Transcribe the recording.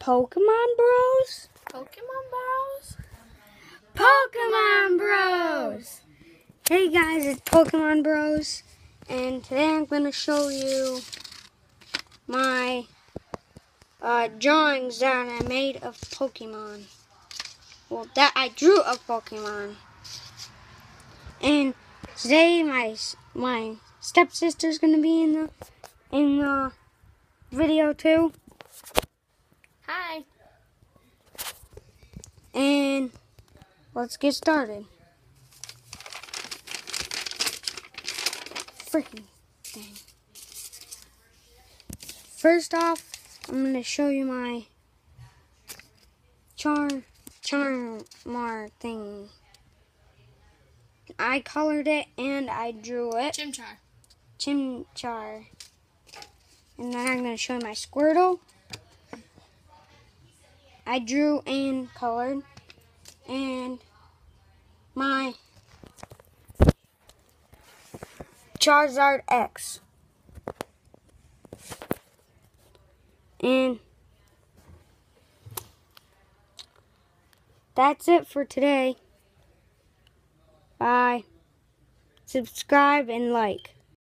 Pokemon Bros? Pokemon Bros? Pokemon Bros! Hey guys, it's Pokemon Bros. And today I'm going to show you my uh, drawings that I made of Pokemon. Well, that I drew of Pokemon. And today my my stepsister's going to be in the in the video too. Hi. And let's get started. Freaking thing. First off, I'm going to show you my char charmar thing. I colored it and I drew it. Chimchar. Chimchar. And then I'm going to show you my Squirtle. I drew and colored. And my Charizard X. And that's it for today. Bye. Subscribe and like.